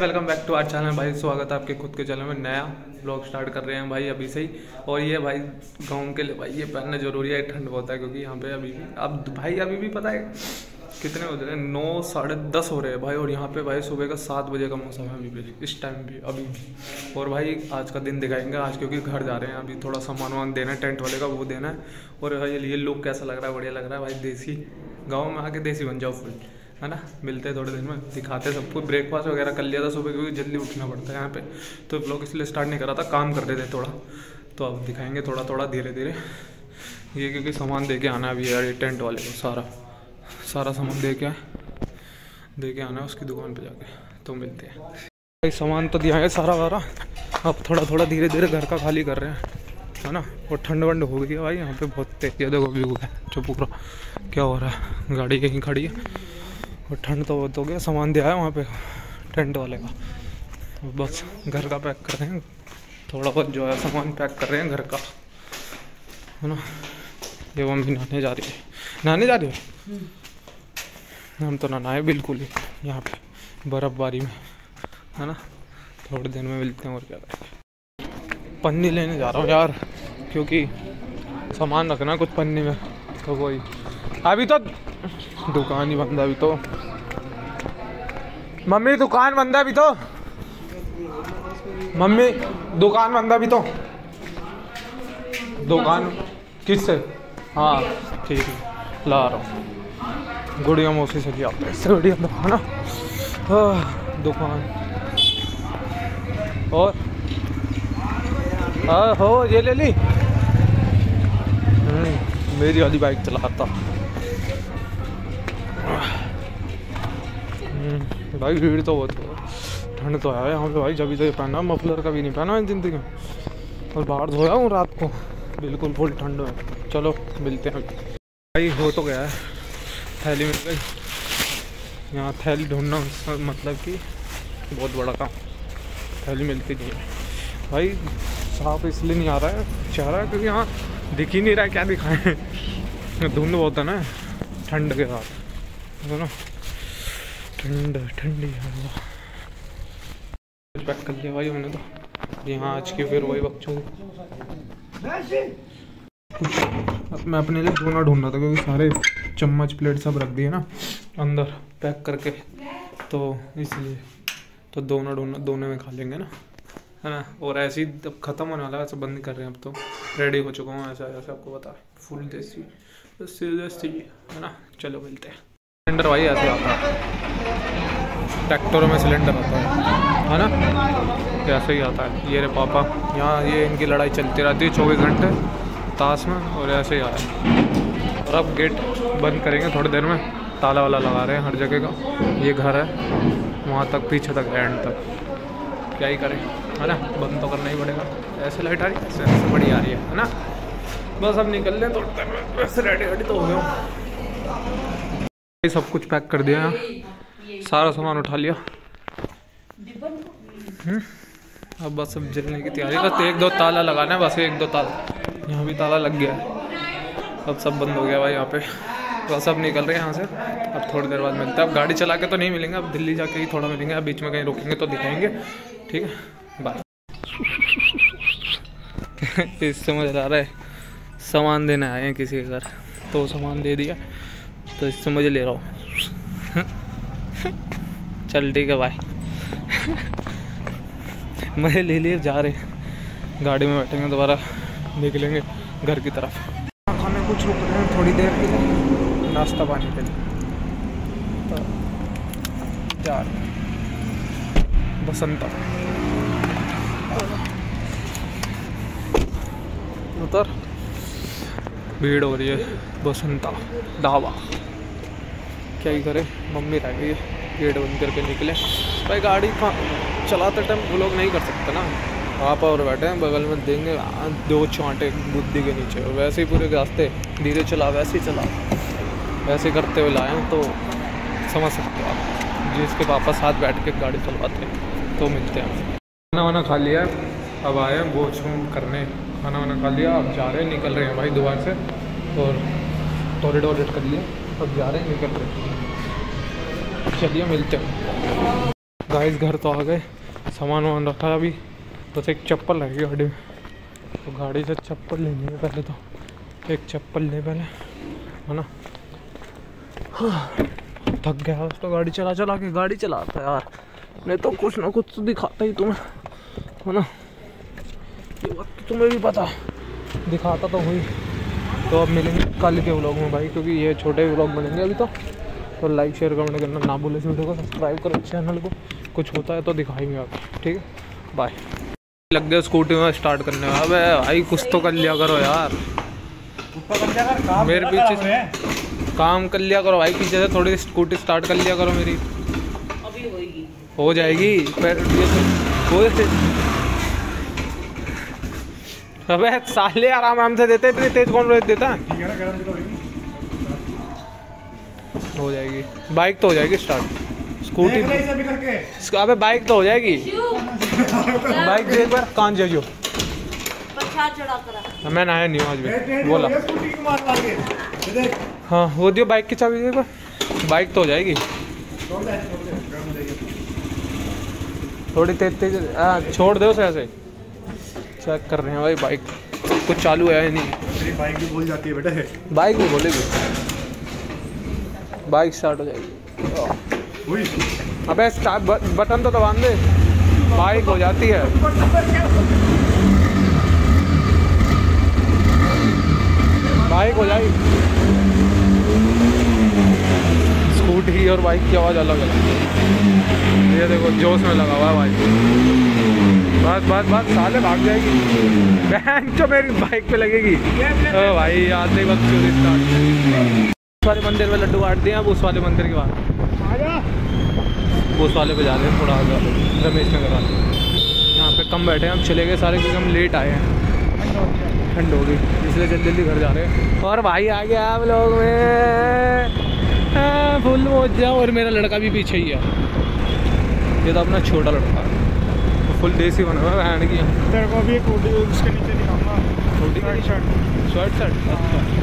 Welcome back to our channel भाई, स्वागत है आपके खुद के चैनल में। नया ब्लॉग स्टार्ट कर रहे हैं भाई अभी से ही। और ये भाई, गाँव के लिए भाई, ये पहनना ज़रूरी है। ठंड बहुत है क्योंकि यहाँ पे अभी भी अब भाई, अभी भी पता है कितने हो रहे हैं? नौ, साढ़े दस हो रहे हैं भाई। और यहाँ पे भाई, सुबह का सात बजे का मौसम है अभी भी, इस टाइम भी, अभी भी। और भाई, आज का दिन दिखाएँगे। आज क्योंकि घर जा रहे हैं। अभी थोड़ा सामान वामान देना है टेंट वाले का वो देना है। और भाई, ये लुक कैसा लग रहा है? बढ़िया लग रहा है भाई। देसी गाँव में आके देसी बन जाओ फुल है ना? मिलते हैं थोड़े दिन में, दिखाते हैं सबको ब्रेकफास्ट वगैरह कर लिया था सुबह, क्योंकि जल्दी उठना पड़ता है यहाँ पे। तो ब्लॉग इसलिए स्टार्ट नहीं करा था, काम कर रहे थे थोड़ा। तो अब दिखाएँगे थोड़ा थोड़ा धीरे धीरे ये क्योंकि सामान दे के आना अभी यार टेंट वाले को, सारा। सारा सामान दे के दे के आना है उसकी दुकान पर जाके। तो मिलते हैं। भाई, सामान तो दिया है सारा वारा। अब थोड़ा थोड़ा धीरे धीरे घर का खाली कर रहे हैं। है ना? और ठंड वंड हो गई है भाई, यहाँ पे बहुत तेज। देखो व्यू है पूरा क्या हो रहा है? गाड़ी कहीं खड़ी है। और ठंड तो बहुत हो गया सामान दिया है वहाँ पे टेंट वाले का। बस घर का पैक कर रहे हैं। थोड़ा बहुत जो है सामान पैक कर रहे हैं घर का। है ना? ये मम्मी नहाने जा रही है। नहाने जा रही है? हम तो नहाए बिल्कुल ही यहाँ पे बर्फ़बारी में। है ना? थोड़ी देर में मिलते हैं और क्या करें। पन्नी लेने जा रहा हूँ यार क्योंकि सामान रखना कुछ पन्नी में तो वही। अभी तो दुकान ही बंद है अभी तो। मम्मी दुकान बंद है अभी तो। मम्मी दुकान बंद है अभी तो। दुकान किससे? हाँ ठीक है। ला रहा हूँ। गुड़िया मौसी से इससे गुड़िया दुकान दुकान। और? हाँ हो ये ले ली। हम्म, मेरी वाली बाइक चलाता। भाई भीड़ तो बहुत है। ठंड तो है यहाँ पे भाई, जब तो पहना, मफलर का भी नहीं पहना है ज़िंदगी। में और बाहर धोया हूँ रात को। बिल्कुल फुल ठंड में चलो, मिलते हैं। भाई, हो तो गया है। थैली मिल गई। यहाँ थैली ढूंढना मतलब कि बहुत बड़ा काम। थैली मिलती नहीं है। भाई, साफ़ इसलिए नहीं आ रहा है। चेहरा क्योंकि यहाँ दिख ही नहीं रहा है, क्या दिखाएँ। धुंध बहुत है ना, ठंड के साथ। है ठंड ठंडी हवा पैक कर लिया भाई हमने तो। जी हाँ आज की फिर वही बच्चों कुछ मैं अपने लिए दोना ढूंढ रहा था क्योंकि सारे चम्मच प्लेट सब रख दिए ना, अंदर पैक करके। तो इसलिए तो दोनों ढूंढना दोनों में खा लेंगे ना। है ना? और ऐसे ही तब ख़त्म होने वाला है, ऐसा बंद कर रहे हैं अब तो। रेडी हो चुका हूँ, ऐसा ऐसा आपको बता फुल देसी देसी है ना? चलो मिलते हैं। सिलेंडर भाई, ऐसे आता है। ट्रैक्टरों में सिलेंडर आता है। है ना? ऐसे ही आता है। ये रे पापा, यहाँ ये इनकी लड़ाई चलती रहती है चौबीस घंटे ताश में, और ऐसे ही आया और अब गेट बंद करेंगे थोड़ी देर में। ताला वाला लगा रहे हैं हर जगह का। ये घर है, वहाँ तक, पीछे तक एंड तक। क्या ही करें। है ना? बंद तो करना ही पड़ेगा। ऐसे लाइट आ रही है? ऐसे ऐसे बड़ी आ रही है। है ना? बस अब निकल लें थोड़ी देर में वैसे रेडी रेडी तो हो गया सब कुछ पैक कर दिया। सारा सामान उठा लिया। हम्म, अब बस अब जलने की तैयारी बस एक दो ताला लगाना है बस एक दो ताला। यहाँ भी ताला लग गया है। अब सब बंद हो गया भाई यहाँ पे। बस अब निकल रहे हैं यहाँ से। अब थोड़ी देर बाद मिलते हैं। अब गाड़ी चला के तो नहीं मिलेंगे अब दिल्ली जाके ही थोड़ा मिलेंगे। अब बीच में कहीं रुकेंगे तो दिखाएँगे। ठीक है? बाय इससे मज़ा आ रहा है। सामान देने आए हैं किसी के घर। तो सामान दे दिया। तो इससे मुझे ले रहा हूँ। चल ठीक है भाई मज़े ले लिए, जा रहे गाड़ी में बैठेंगे, दोबारा निकलेंगे घर की तरफ़. खाने कुछ रुक रहे हैं, थोड़ी देर के लिए. नाश्ता पानी के लिए. तो जा रहे बसंता. उतर. भीड़ हो रही है, बसंता. ढाबा क्या ही करे, मम्मी रह गई है. गेट बंद करके निकले। भाई गाड़ी चलाते टाइम वो लोग नहीं कर सकते ना। आप और बैठे हैं, बगल में देंगे दो चांटे बुद्धि के नीचे। वैसे ही पूरे रास्ते धीरे चला, वैसे ही चला। वैसे करते हुए लाए तो समझ सकते हो आप। जिसके पापा साथ बैठ के गाड़ी चलवाते हैं तो मिलते हैं। खाना वाना खा लिया, अब आए हैं वो करने। खाना वाना खा लिया, अब जा रहे हैं, निकल रहे हैं भाई दोबारा से। और टॉयलेट वॉयलेट कर लिया अब जा रहे हैं, निकल रहे हैं। चलिए मिलते हैं। गाइस घर तो आ गए। सामान वामान रखा अभी। बस एक चप्पल रहेगी गाड़ी में। तो गाड़ी से चप्पल लेनी है पहले तो। एक चप्पल ले पहले। है ना? थक गया तो गाड़ी चला चला के। गाड़ी चलाता है यार। नहीं तो कुछ ना कुछ तो दिखाता ही तुम्हें। है ना? ये बात तो तुम्हें भी पता दिखाता तो हुई तो अब मिलेंगे कल के व्लॉग में भाई, क्योंकि ये छोटे व्लॉग बनेंगे अभी तो। तो लाइक शेयर कमेंट करना ना भूले इस वीडियो को सब्सक्राइब करो चैनल को। कुछ होता है तो दिखाएँगे आप, ठीक है? बाय लग गया स्कूटी में स्टार्ट करने में। अबे भाई, कुछ तो कर लिया करो यार। मेरे पीछे काम कर लिया करो भाई, पीछे से थोड़ी स्कूटी स्टार्ट कर लिया करो मेरी। हो जाएगी तो अबे साले आराम आराम से देते इतनी तेज कौन देता है? हो जाएगी। बाइक तो हो जाएगी स्टार्ट स्कूटी अबे बाइक तो हो जाएगी। बाइक देख बार कान जो पछाड़ मैं आया नहीं हूँ आज भी। बोला। हाँ वो दियो बाइक की चाबी देख बार। बाइक तो हो जाएगी। थोड़ी तेज तेज। हाँ छोड़ दो ऐसे। चेक कर रहे हैं भाई बाइक। कुछ चालू है या नहीं? बाइक भी भूल जाती है बेटा। बाइक नहीं बोलेगी बाइक स्टार्ट हो जाएगी। अबे स्टार्ट बटन तो दबान दे। बाइक हो जाती है। बाइक हो जाएगी। स्कूटी और बाइक की आवाज़ अलग है। ये देखो, जोश में लगा हुआ है बाइक बस बस बस साले भाग जाएगी। बहन तो मेरी बाइक पे लगेगी। ओ भाई आते वक्त चोरी स्टार्ट वाले मंदिर में लड्डू बांट दिए अब उस वाले मंदिर के बाद। उस वाले पे जा रहे हैं थोड़ा आगे रमेश नगर वाले। यहाँ पे कम बैठे हैं हम चले गए सारे क्योंकि हम लेट आए हैं। ठंड हो गई इसलिए जल्दी जल्दी घर जा रहे हैं। और भाई आ गया आप लोग में। फुल मोजा और मेरा लड़का भी पीछे ही है। ये तो अपना छोटा लड़का है। फुल देसी बना हुआ है की। तेरे को अभी उसके नीचे दिखाऊँगा। छोटी शर्ट शर्ट अच्छा।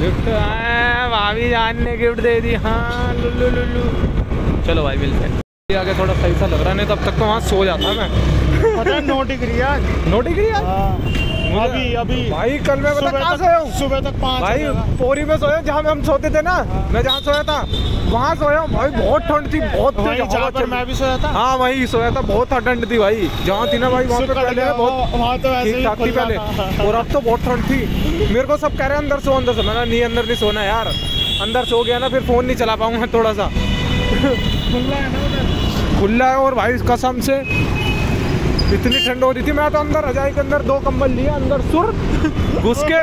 गिफ्ट भाभी जान ने गिफ्ट दे दी। हाँ लुल्लू लुल्लू। चलो भाई मिलते हैं। आगे थोड़ा सही सा लग रहा नहीं तब तक तो वहाँ सो जाता मैं। पता है नौ डिग्री आज। नौ डिग्री यार हाँ। अभी अभी। भाई कल मैं सुबह तक- सोया हूँ? सुबह तक पाँच भाई पोरी में सोया जहाँ हम सोते थे ना मैं जहाँ सोया था। वहाँ सोया भाई बहुत ठंड थी बहुत जहाँ पर मैं भी सोया था। हाँ वहीं सोया था बहुत ठंड थी भाई। जहाँ थी ना भाई वहाँ पे पहले बहुत तो ठीक ठाक थी पहले। और अब तो बहुत ठंड थी। मेरे को सब कह रहे हैं अंदर सो अंदर सो। मैंने नहीं अंदर नहीं सोना यार। अंदर सो गया ना फिर फ़ोन नहीं चला पाऊँगा थोड़ा सा खुला है ना खुला है और भाई कसम से इतनी ठंड हो रही थी। मैं तो अंदर रजाई के अंदर दो कंबल लिए अंदर सुर घुस के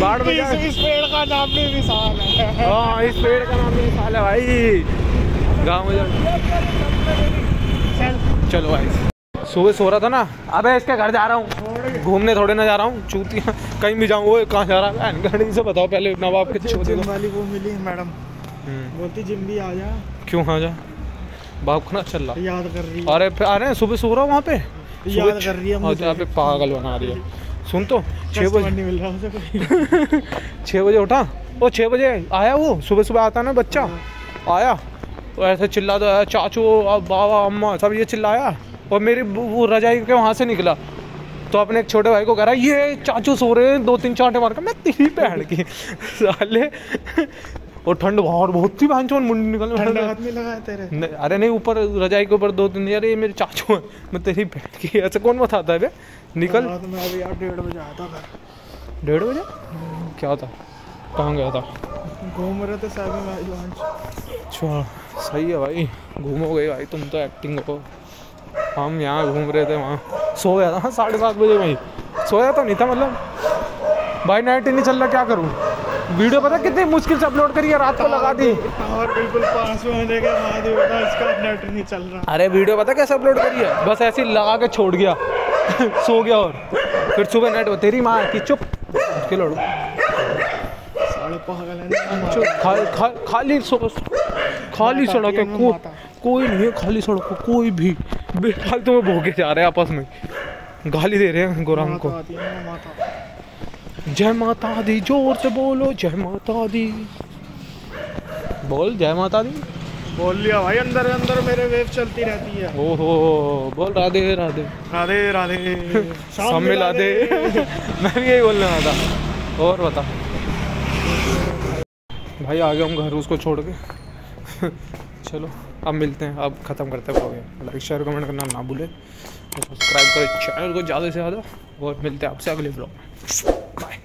बाढ़ में इस, इस पेड़ का नाम भी विशाल है। हाँ इस पेड़ का नाम ही साल है भाई। गाँव में चलो भाई। सुबह सो रहा था ना। अबे इसके घर जा रहा हूँ। घूमने थोड़े ना जा रहा हूँ। चूतिया कहीं भी जाऊँ वो कहाँ जा रहा है? गाड़ी से बताओ पहले नवाब के छोटे वाली वो मिली मैडम। हम्म, बोलती जिम भी आ जा। क्यों हाँ जा? बाप खाना चल रहा। याद कर रही है। अरे फिर अरे सुबह सो रहा हूँ वहाँ पे? याद कर रही है हाँ, यहाँ पे पागल बना रही है। सुन तो छः बजे। नहीं मिल रहा उसे छः बजे उठा। वो छः बजे आया वो सुबह सुबह आता ना बच्चा। आया तो ऐसे चिल्ला तो आया चाचू अब बाबा अम्मा सब ये चिल्लाया। और मेरी वो वो रजाई के वहाँ से निकला। तो अपने एक छोटे भाई को कह रहा ये चाचू सो रहे हैं दो तीन चांटे मार कर मैं तेरी पहन की। साले। और ठंड बहुत बहुत थी बहन चोन मुंडी निकल ठंडा हाथ नहीं लगाया तेरे। अरे नहीं ऊपर रजाई के ऊपर दो तीन अरे ये मेरे चाचू हैं मैं तेरी बहन की। ऐसे कौन बताता है बे? निकल। रात में अभी यार डेढ़ बजे आया था घर। डेढ़ बजे? क्या था? कहाँ गया था? घूम रहे थे अच्छा सही है भाई। घूमोगे भाई तुम तो एक्टिंग हो हम यहाँ घूम रहे थे वहाँ। सो गया था साढ़े सात बजे वहीं सोया तो नहीं था मतलब। भाई नाइट ही नहीं चल रहा क्या करूँ? वीडियो पता कितनी मुश्किल से अपलोड करी है रात को लगा दी। और बिल्कुल पास में होने के बाद इसका नेट नहीं चल रहा। अरे वीडियो पता कैसे अपलोड करी है? बस ऐसे ही लगा के छोड़ गया। सो गया और। फिर सुबह नेट तेरी माँ की चुप के लड़ो साले पागल है ना चुप खा, खा, खाली खाली सड़क है को, कोई नहीं है खाली सड़क को कोई भी। बेफालतू में भोगे जा रहे हैं आपस में। गाली दे रहे हैं गोराम को। जय माता दी ज़ोर से बोलो जय माता दी। बोल जय माता दी। बोल लिया भाई अंदर अंदर मेरे वेव चलती रहती है। ओहो बोल राधे राधे। राधे राधे। शाम में दे। मैं भी यही बोलने वाला था। और बता। भाई आ गए हम घर उसको छोड़ के। चलो अब मिलते हैं। अब ख़त्म करते हैं लाइक शेयर कमेंट करना ना भूले। सब्सक्राइब करें। चैनल को ज़्यादा से ज़्यादा। और मिलते हैं आपसे अगले ब्लॉग में। बाय